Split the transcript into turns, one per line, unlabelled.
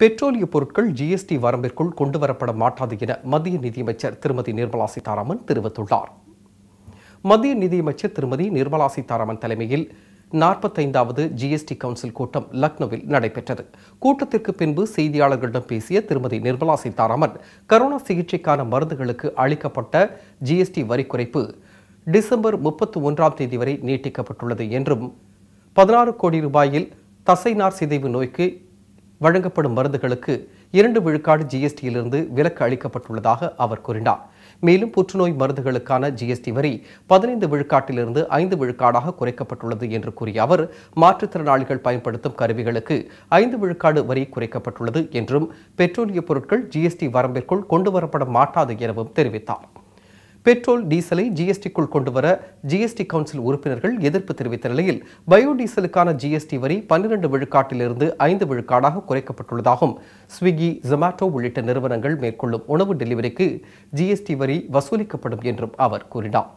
பெட்ரோலிய பொருட்கள் ஜிஎஸ்டி வரம்பிற்குள் கொண்டுவரப்பட மாட்டாது என மத்திய நிதியமைச்சர் திருமதி நிர்மலா சீதாராமன் தெரிவித்துள்ளார். மத்திய நிதியமைச்சர் திருமதி நிர்மலா சீதாராமன் தலைமையில் நாற்பத்தைந்தாவது ஜிஎஸ்டி கவுன்சில் கூட்டம் லக்னோவில் நடைபெற்றது. கூட்டத்திற்கு பின்பு செய்தியாளர்களிடம் பேசிய திருமதி நிர்மலா சீதாராமன் கரோனா சிகிச்சைக்கான மருந்துகளுக்கு அளிக்கப்பட்ட ஜிஎஸ்டி வரி குறைப்பு டிசம்பர் முப்பத்தி ஒன்றாம் தேதி வரை நீட்டிக்கப்பட்டுள்ளது என்றும் பதினாறு கோடி ரூபாயில் தசைநார் சிதைவு நோய்க்கு வழங்கப்படும் மருந்துகளுக்கு இரண்டு விழுக்காடு ஜிஎஸ்டியிலிருந்து விலக்கு அளிக்கப்பட்டுள்ளதாக அவர் கூறினார். மேலும் புற்றுநோய் மருந்துகளுக்கான ஜிஎஸ்டி வரி பதினைந்து விழுக்காட்டிலிருந்து ஐந்து விழுக்காடாக குறைக்கப்பட்டுள்ளது என்று கூறிய அவர் மாற்றுத்திறனாளிகள் பயன்படுத்தும் கருவிகளுக்கு ஐந்து விழுக்காடு வரி குறைக்கப்பட்டுள்ளது என்றும் பெட்ரோலிய பொருட்கள் ஜிஎஸ்டி வரம்பிற்குள் கொண்டுவரப்பட மாட்டாது எனவும் தெரிவித்தார். பெட்ரோல் டீசலை ஜிஎஸ்டிக்குள் கொண்டுவர ஜிஎஸ்டி கவுன்சில் உறுப்பினர்கள் எதிர்ப்பு தெரிவித்த நிலையில் பயோடீசலுக்கான ஜிஎஸ்டி வரி பன்னிரண்டு விழுக்காட்டிலிருந்து ஐந்து விழுக்காடாக குறைக்கப்பட்டுள்ளதாகவும் ஸ்விக்கி ஜொமேட்டோ உள்ளிட்ட நிறுவனங்கள் மேற்கொள்ளும் உணவு டெலிவரிக்கு ஜிஎஸ்டி வரி வசூலிக்கப்படும் என்றும் அவர் கூறினார்.